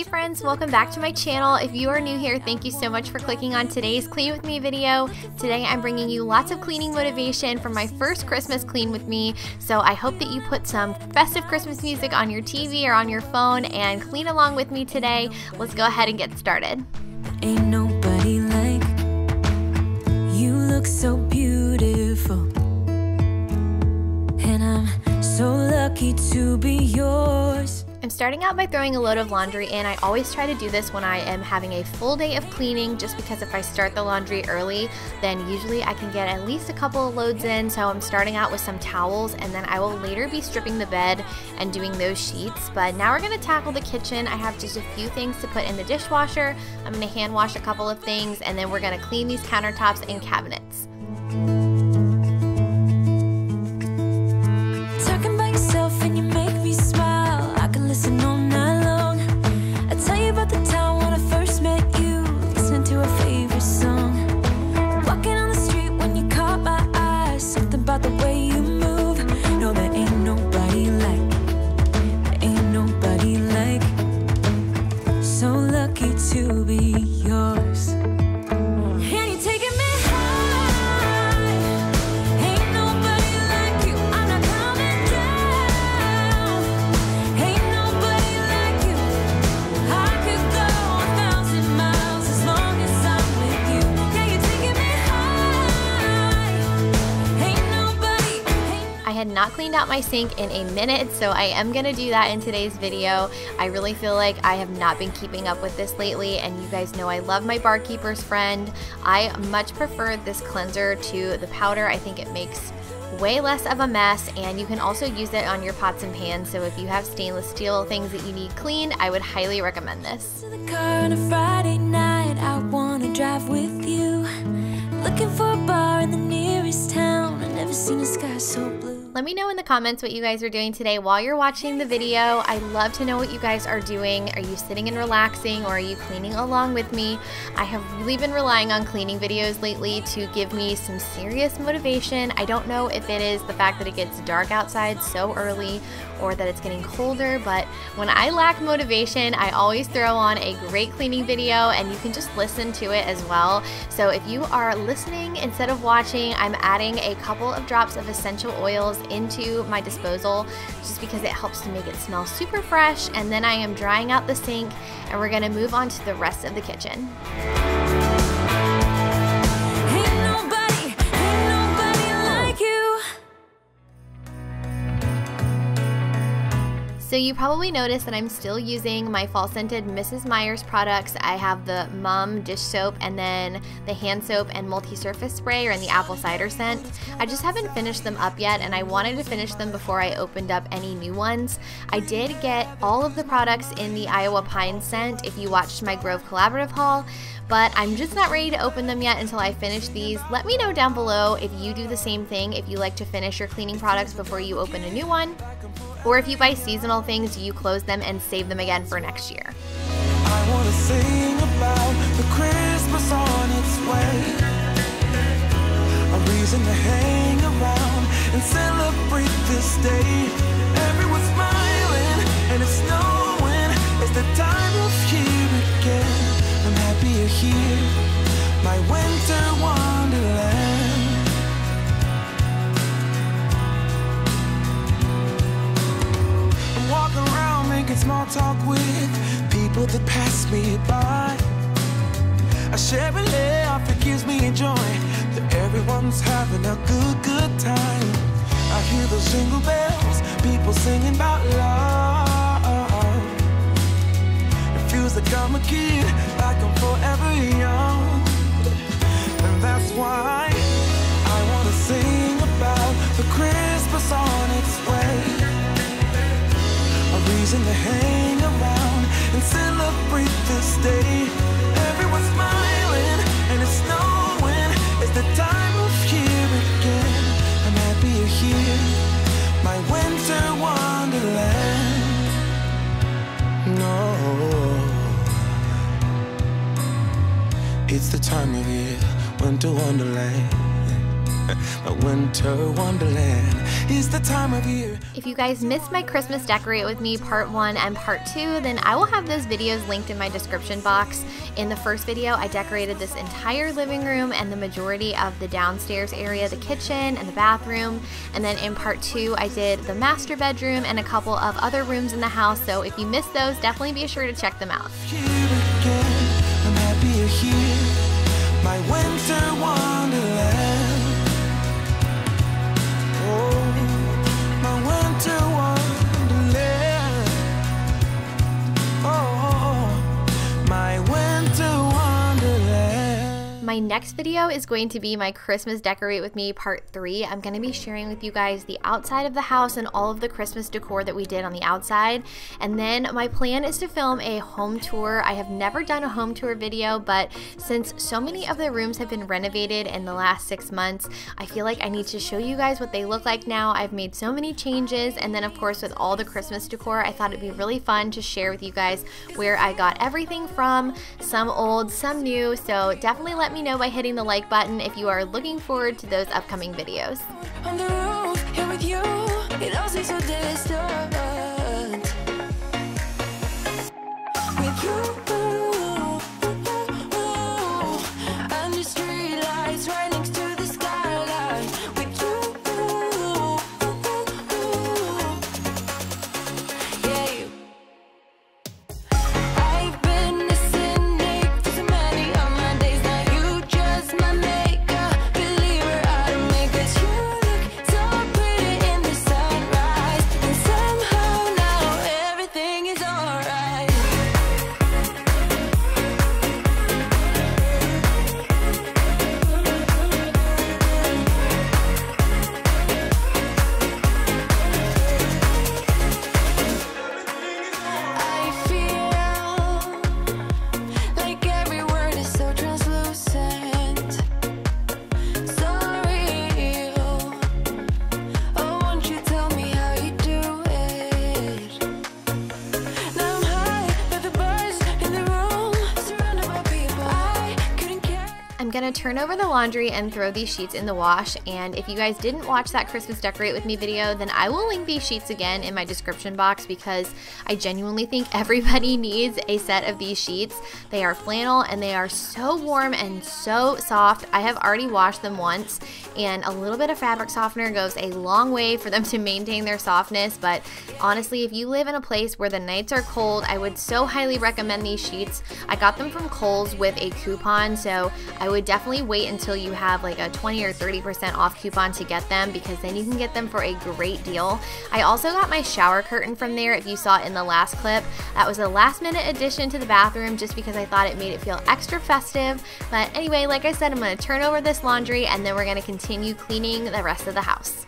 Hey friends, welcome back to my channel. If you are new here, thank you so much for clicking on today's Clean With Me video. Today I'm bringing you lots of cleaning motivation for my first Christmas Clean With Me. So I hope that you put some festive Christmas music on your TV or on your phone and clean along with me today. Let's go ahead and get started. Ain't nobody like you look so beautiful And I'm so lucky to be yours I'm starting out by throwing a load of laundry in. I always try to do this when I am having a full day of cleaning just because if I start the laundry early, then usually I can get at least a couple of loads in. So I'm starting out with some towels and then I will later be stripping the bed and doing those sheets. But now we're to tackle the kitchen. I have just a few things to put in the dishwasher. I'm to hand wash a couple of things and then we're to clean these countertops and cabinets. Had not cleaned out my sink in a minute, so I am to do that in today's video. I really feel like I have not been keeping up with this lately, and you guys know I love my Barkeeper's Friend. I much prefer this cleanser to the powder. I think it makes way less of a mess and you can also use it on your pots and pans so if you have stainless steel things that you need cleaned I would highly recommend this. Let me know in the comments what you guys are doing today while you're watching the video. I love to know what you guys are doing. Are you sitting and relaxing or are you cleaning along with me? I have really been relying on cleaning videos lately to give me some serious motivation. I don't know if it is the fact that it gets dark outside so early or that it's getting colder, but when I lack motivation, I always throw on a great cleaning video and you can just listen to it as well. So if you are listening instead of watching, I'm adding a couple of drops of essential oils into my disposal just because it helps to make it smell super fresh. And then I am drying out the sink and we're gonna move on to the rest of the kitchen. So you probably noticed that I'm still using my fall scented Mrs. Meyer's products. I have the Mum dish soap and then the hand soap and multi-surface spray or in the apple cider scent. I just haven't finished them up yet and I wanted to finish them before I opened up any new ones. I did get all of the products in the Iowa Pine scent if you watched my Grove Collaborative haul, but I'm just not ready to open them yet until I finish these. Let me know down below if you do the same thing, if you like to finish your cleaning products before you open a new one. Or if you buy seasonal things, you close them and save them again for next year. I wanna sing talk with people that pass me by. I share a laugh, it gives me joy that everyone's having a good, good time. I hear those jingle bells, people singing about love. It feels like I'm a kid, like I'm forever young. And that's why I wanna sing about the Christmas on its way A reason to hang and celebrate this day. If you guys missed my Christmas Decorate With Me part 1 and part 2, then I will have those videos linked in my description box. In the first video, I decorated this entire living room and the majority of the downstairs area, the kitchen and the bathroom. And then in part 2, I did the master bedroom and a couple of other rooms in the house. So if you missed those, definitely be sure to check them out. my winter. Next video is going to be my Christmas Decorate With Me Part 3. I'm going to be sharing with you guys the outside of the house and all of the Christmas decor that we did on the outside. And then my plan is to film a home tour. I have never done a home tour video, but since so many of the rooms have been renovated in the last six months, I feel like I need to show you guys what they look like now. I've made so many changes. And then of course with all the Christmas decor, I thought it'd be really fun to share with you guys where I got everything from, some old, some new. So definitely let me me know by hitting the like button if you are looking forward to those upcoming videos. I'm to turn over the laundry and throw these sheets in the wash. And if you guys didn't watch that Christmas Decorate With Me video, then I will link these sheets again in my description box because I genuinely think everybody needs a set of these sheets. They are flannel and they are so warm and so soft. I have already washed them once and a little bit of fabric softener goes a long way for them to maintain their softness. But honestly, if you live in a place where the nights are cold, I would so highly recommend these sheets. I got them from Kohl's with a coupon, so I would would definitely wait until you have like a 20 or 30% off coupon to get them because then you can get them for a great deal. I also got my shower curtain from there if you saw it in the last clip. That was a last minute addition to the bathroom just because I thought it made it feel extra festive. But anyway, like I said, I'm going to turn over this laundry and then we're going to continue cleaning the rest of the house.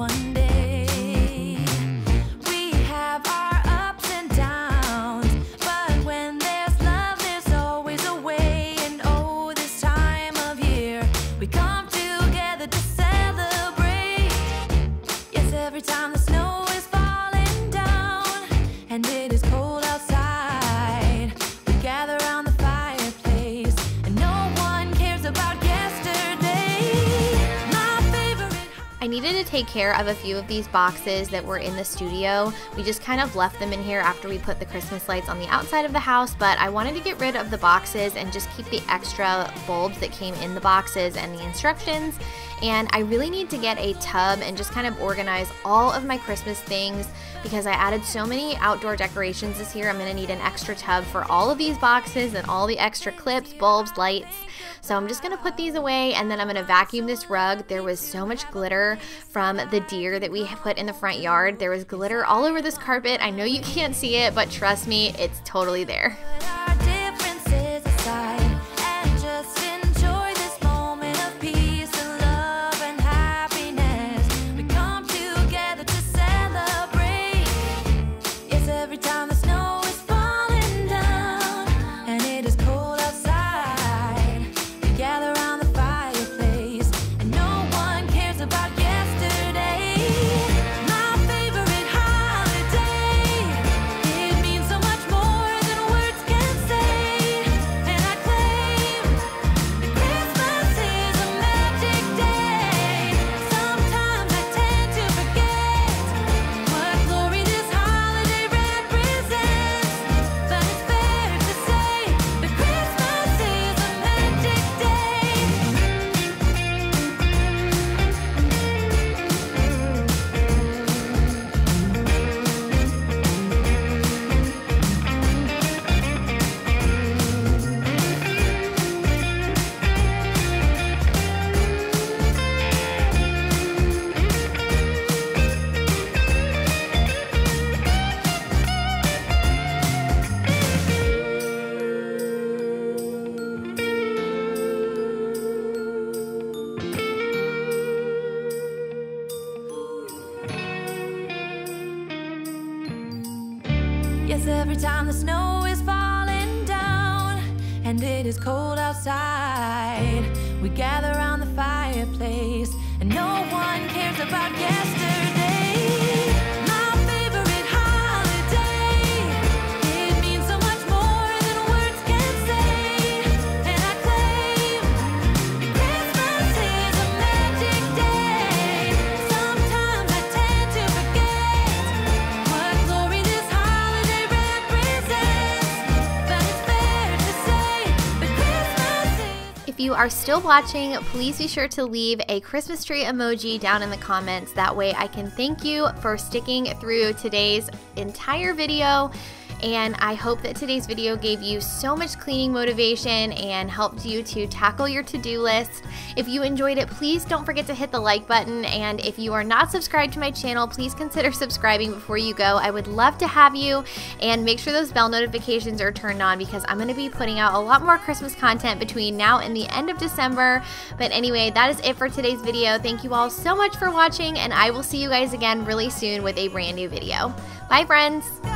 one needed to take care of a few of these boxes that were in the studio. We just kind of left them in here after we put the Christmas lights on the outside of the house, but I wanted to get rid of the boxes and just keep the extra bulbs that came in the boxes and the instructions. And I really need to get a tub and just kind of organize all of my Christmas things because I added so many outdoor decorations this year. I'm going to need an extra tub for all of these boxes and all the extra clips, bulbs, lights. So I'm just going to put these away and then I'm going to vacuum this rug. There was so much glitter from the deer that we put in the front yard. There was glitter all over this carpet. I know you can't see it, but trust me, it's totally there. Yes, every time the snow is falling down and it is cold outside, we gather around the fireplace and no one cares about yesterday. Are still watching, please be sure to leave a Christmas tree emoji down in the comments. That way I can thank you for sticking through today's entire video and I hope that today's video gave you so much cleaning motivation and helped you to tackle your to-do list. If you enjoyed it, please don't forget to hit the like button, and if you are not subscribed to my channel, please consider subscribing before you go. I would love to have you, and make sure those bell notifications are turned on because I'm going to be putting out a lot more Christmas content between now and the end of December. But anyway, that is it for today's video. Thank you all so much for watching, and I will see you guys again really soon with a brand new video. Bye, friends!